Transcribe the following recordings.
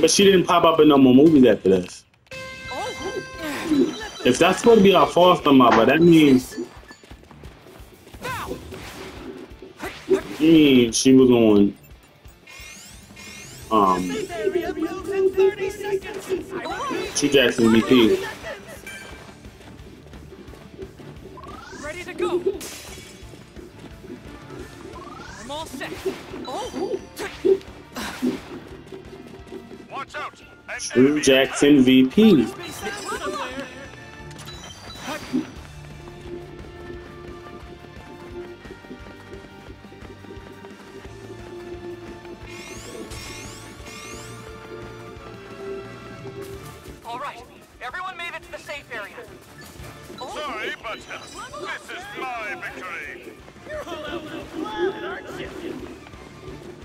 But she didn't pop up in no more movies after this. Oh. If that's supposed to be our foster mother, that means Now. she was on um Area moves in 30 seconds. True Jackson VP. Watch True Jackson VP. All right. Everyone made it to the safe area. Sorry, but uh, this is my victory.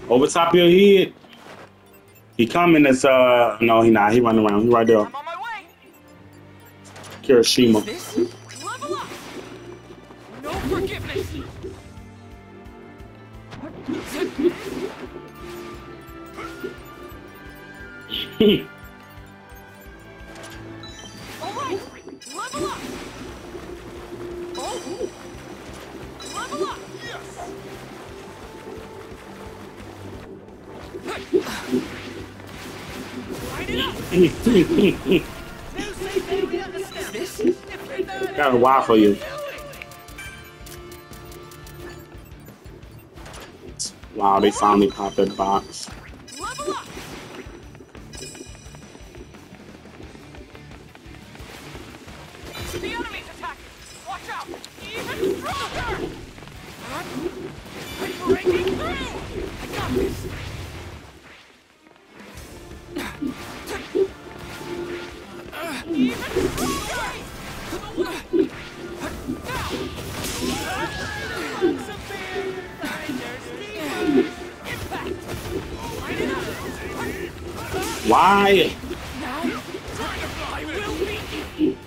Over top of your head. He coming as uh no he not, he running around. He right there. I'm on my way. Kirishima. This level up. No forgiveness. All right. Level up. Oh. Level up. Light it up. This Got a while for you. Wow, they finally popped that box. Why? I will beat you.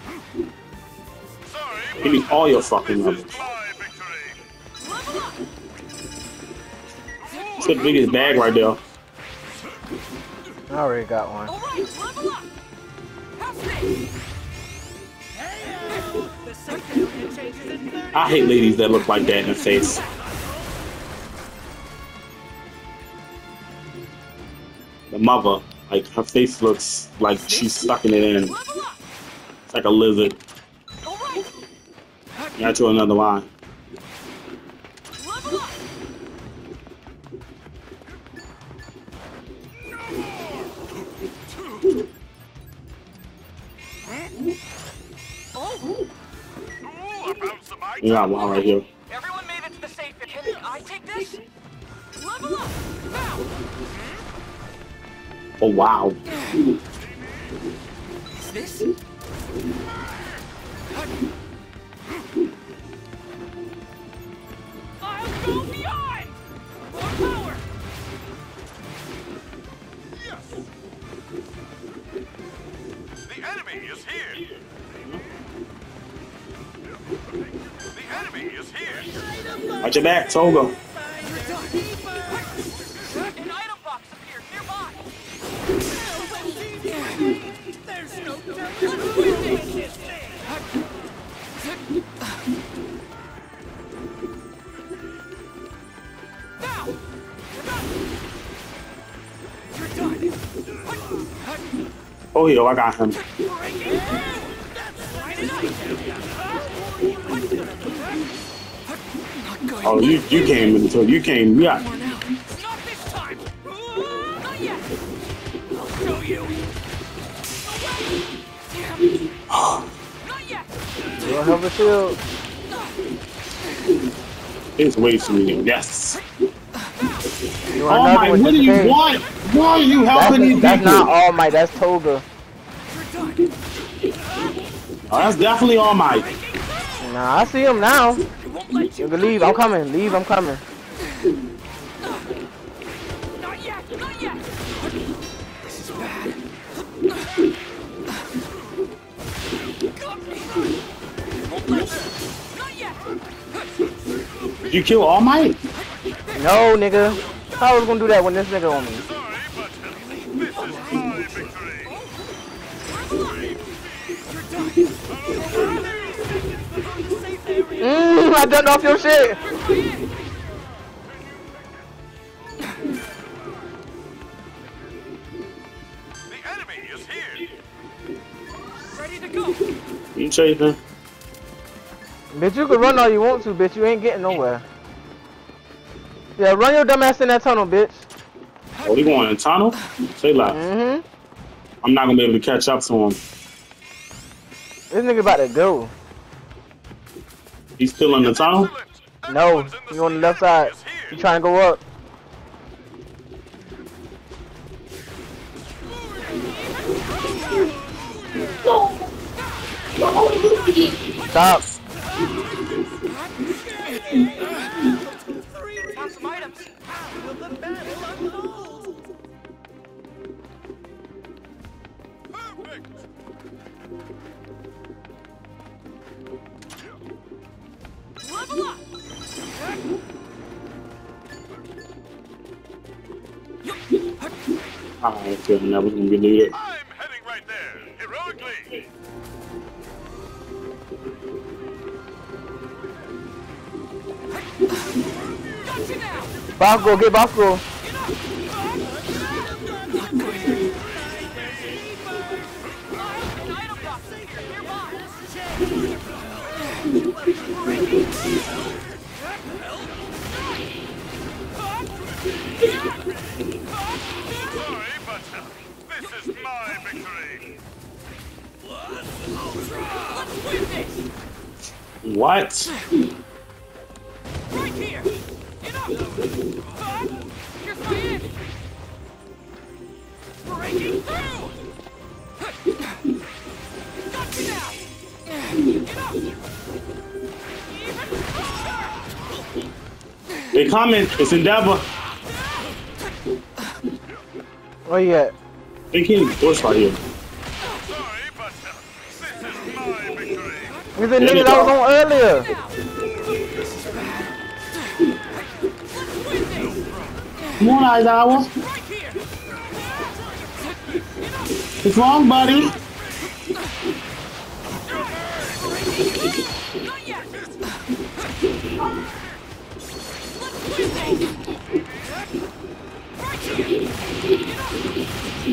Sorry, Give me all your fucking this love. is my victory. Level up. It's the biggest bag right there. I already got one. I hate ladies that look like that in the face. The mother, like her face looks like she's sucking it in. It's like a lizard. Got to another line. I found some We items. got one right here. everyone made it to the safe. Can I take this? Level up. Now. Oh wow. Is this? This your back, Toga. Oh yo, I got him. Oh, you you came into you came yeah. Not this time! Not yet! I'll show you! Not yet! You don't have a shield. It's way too many. Yes. You Oh my, what do you in want? Why are you That's, helping these that's people? not All Might. That's Toga. Oh, that's definitely all my. Nah, I see him now. I won't let You you! leave. I'm coming. Leave. I'm coming. Not yet! Not yet! This is bad. Got me! Won't you! Not yet! Did you kill All Might? No, nigga. How I was gonna do that when this nigga on me? Sorry, but victory. Mmm, I dunked off your shit. The enemy is here. Ready to go. You chasing? Bitch, you can run all you want to, bitch. You ain't getting nowhere. Yeah, run your dumb ass in that tunnel, bitch. Oh, we going in tunnel? Say left. Mm-hmm. I'm not gonna be able to catch up to him. This nigga about to go. He's still in the tunnel. Excellent. No, Everyone's in on the left side. as here. Trying to go up. Stop. I ain't feeling that was gonna be needed. I'm heading right there. Heroically. Got you now. Get Bosco. An item What? Right here. Enough. Here's my end. Breaking through. Got now. They coming. It's Endeavor. You at? They can't push right here. Sorry, but this is my victory. He's nigga that was on earlier. now. Let's win. Come on, Aizawa. What's wrong, buddy? Not yet. Let's win this. Right here. All right. Level up. More time. Excellent. Everyone's in the safe area. You are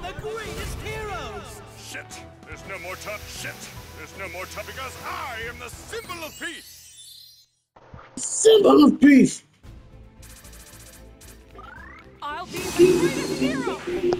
the greatest heroes. Shit. There's no more time. Shit. There's no more time because I am the symbol of peace! symbol of peace. Be the greatest hero.